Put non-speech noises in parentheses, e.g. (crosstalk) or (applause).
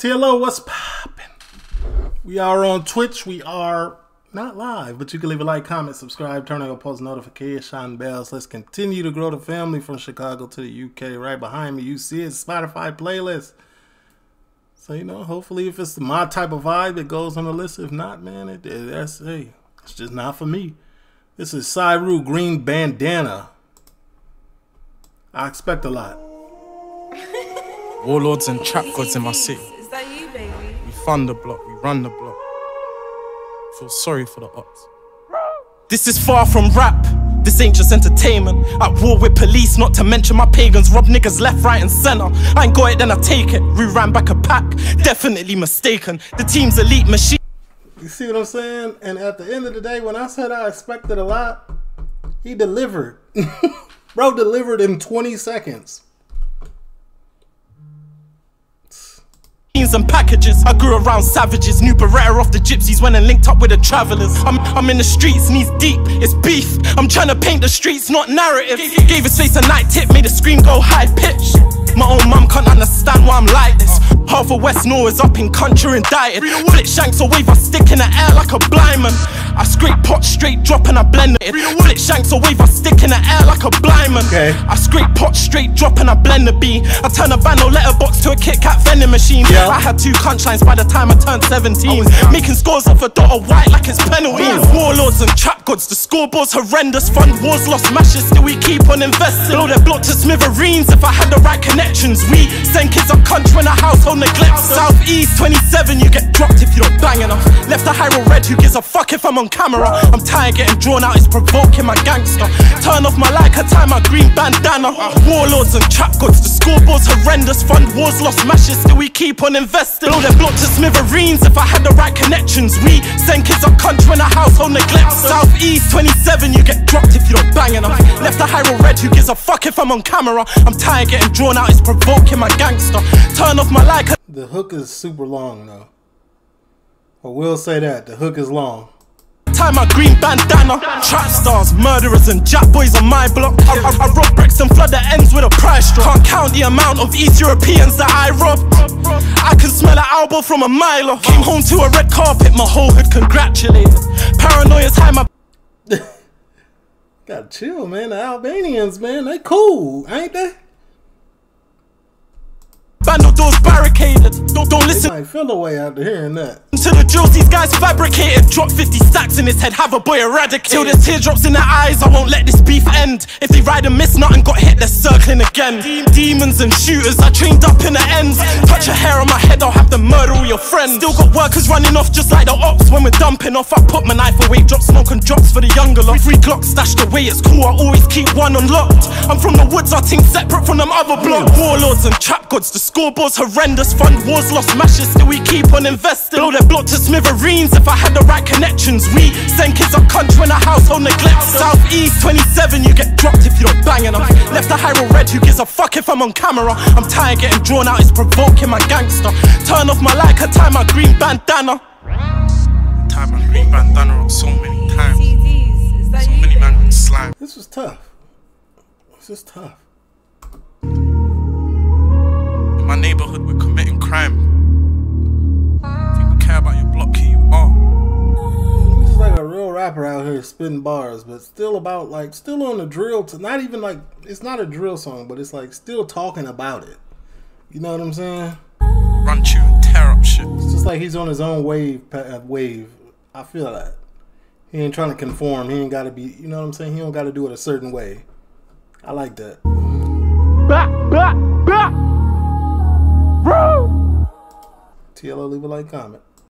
TLO, what's poppin'? We are on Twitch. We are not live, but you can leave a like, comment, subscribe, turn on your post notification bells. Let's continue to grow the family from Chicago to the UK. Right behind me, you see it, Spotify playlist. So you know, hopefully, if it's my type of vibe, it goes on the list. If not, man, it, it that's hey, it's just not for me. This is Siru Green Bandana. I expect a lot. Warlords and trap gods in my city. Fund the block, we run the block. Feel sorry for the ops. This is far from rap. This ain't just entertainment. At war with police, not to mention my pagans. Rob niggas left, right, and center. I ain't got it, then I take it. We ran back a pack. Definitely mistaken. The team's elite machine. You see what I'm saying? And at the end of the day, when I said I expected a lot, he delivered. (laughs) Bro delivered in 20 seconds. And packages. I grew around savages, knew Beretta off the gypsies when I linked up with the travelers. I'm, I'm in the streets, knees deep, it's beef. I'm trying to paint the streets, not narrative. Gave his face a night tip, made a scream go high pitch. My own mum can't understand why I'm like this. Half of West North is up in country indicted. Flit shanks or wave a stick in the air like a blind man. I scrape straight, drop and I blend it. Flit shanks or wave a stick in the air like a blind man. Okay. I scrape pot straight, drop and I blend the B. I turn a vinyl letterbox to a Kit Kat vending machine. Yeah. I had two punchlines by the time I turned 17. Making scores off a dot of white like it's penalties. Warlords and trap gods, the scoreboard's horrendous. Fund wars, lost matches, still we keep on investing. Blow their block to smithereens if I had the right connections. We send kids up country when a household neglect. Southeast 27, you get dropped if you don't bang enough. Left a high red, who gives a fuck if I'm on camera? I'm tired getting drawn out, it's provoking my gangster. Turn off my light, I tie my green bandana. Ah. Warlords and trap gods, the scoreboard's horrendous. Fund wars, lost matches, still we keep on investing. Blow their block to smithereens if I had the right connections. We send kids up country when a household neglect. Southeast 27, you get dropped if you don't bang enough. Left a high red, who gives a fuck if I'm on camera? I'm tired getting drawn out, it's provoking my gangster. Turn off my light, The hook is super long, though. I will say that. The hook is long. Tie my green bandana. Trap stars, murderers, and jack boys on my block. I, I, I rob bricks and flood the ends with a price drop. Can't count the amount of East Europeans that I rob. I can smell an elbow from a mile off. Came home to a red carpet, my whole hood congratulated. Paranoia's high, my Gotta chill, man. The Albanians, man, they cool, ain't they? bando doors barricaded. Don't, don't listen might feel away after hearing that. To the drills these guys fabricated. Drop 50 stacks in his head, have a boy eradicated. Till there's teardrops in their eyes, I won't let this beef end. If they ride and miss nothing, got hit, they're circling again. Demons and shooters, I trained up in the ends. Touch a hair on my head, I'll have to murder all your friends. Still got workers running off just like the ops. When we're dumping off, I put my knife away, drop smoke and drops for the younger lot. Three Glocks stashed away, it's cool, I always keep one unlocked. I'm from the woods, I team separate from them other blocks. Warlords and trap gods, the scoreboard's horrendous. Fund wars, lost matches, still we keep on investing. Blow their block to smithereens if I had the right connections. We send kids up country when a household neglect. Southeast 27, you get dropped if you don't bang enough. Left a high red, who gives a fuck if I'm on camera? I'm tired getting drawn out, it's provoking my gangster. Turn off my light, I tie my green bandana. Tie my green bandana up so many times. CDs. Is that So many baby? man can slime. This was tough. This is tough. In my neighborhood, we're committing crime. Rapper out here spitting bars, but still about like still on the drill. To not even like it's not a drill song, but it's like still talking about it. You know what I'm saying? Run you and tear up shit. It's just like he's on his own wave. uh, Wave. I feel that. He ain't trying to conform. He ain't got to be. You know what I'm saying? He don't got to do it a certain way. I like that. TLO, leave a like, comment.